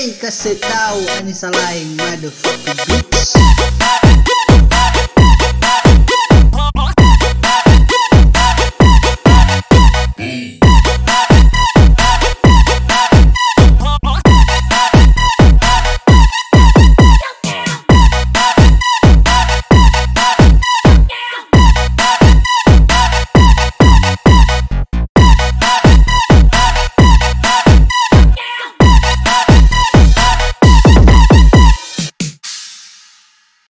Hey, kasi tao, ani sa motherfucking bitch.